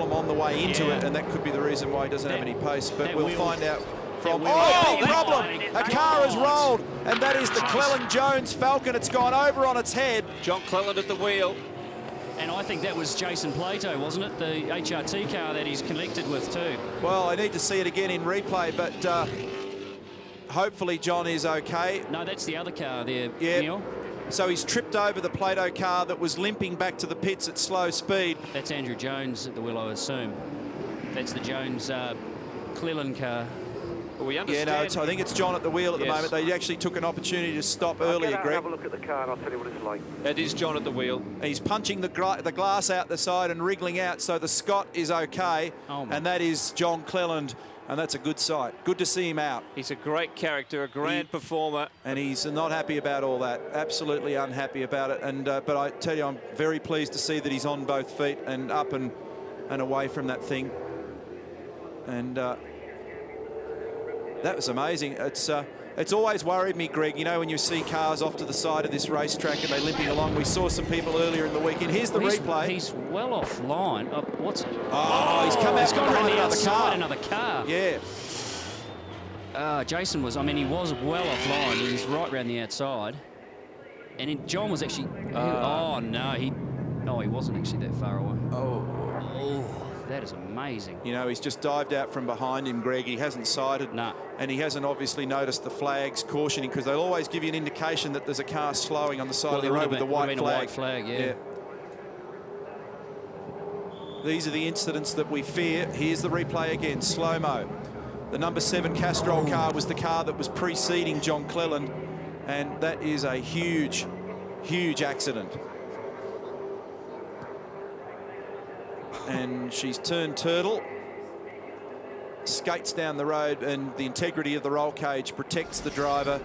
problem on the way into Yeah. it, and that could be the reason why he doesn't have any pace. But we'll wheel- find out from. wheel- Oh, Oh, big problem! A car has rolled, and that is the Cleland Jones Falcon. It's gone over on its head. John Cleland at the wheel. And I think that was Jason Plato, wasn't it? The HRT car that he's connected with too. Well, I need to see it again in replay, but uh, hopefully John is okay. No, that's the other car there, Yeah. Neil. So he's tripped over the Plato car that was limping back to the pits at slow speed. That's Andrew Jones at the wheel, I assume. That's the Jones uh, Cleland car. Well, we Yeah, no, it's, I think it's John at the wheel at the moment. They actually took an opportunity to stop I'll earlier, get out and Greg. have a look at the car and I'll tell you what it's like. That is John at the wheel. He's punching the, the glass out the side and wriggling out, so the Scot is okay. Oh, my. and that is John Cleland, and that's a good sight. Good to see him out. He's a great character, a grand He- performer. and he's not happy about all that. Absolutely unhappy about it. And uh, but I tell you, I'm very pleased to see that he's on both feet and up and and away from that thing. And uh, that was amazing. It's uh, it's always worried me, Greg. You know when you see cars off to the side of this racetrack and they're limping along. We saw some people earlier in the weekend. Here's the he's, replay. He's well offline. Oh, what's oh, he's come out He's from gone around the another outside car. another car. Yeah. Uh, Jason was, I mean, he was well offline. He's right round the outside. And then John was actually, oh no, he, no, he wasn't actually that far away. Oh. Oh, that is amazing. You know, he's just dived out from behind him, Greg. He hasn't sighted. Nah. And he hasn't obviously noticed the flags cautioning because they'll always give you an indication that there's a car slowing on the side Well, of the road with the been- would white a flag. white flag, yeah. These are the incidents that we fear. Here's the replay again, slow-mo. The number seven Castrol car was the car that was preceding John Cleland, and that is a huge, huge accident. And she's turned turtle, skates down the road, and the integrity of the roll cage protects the driver.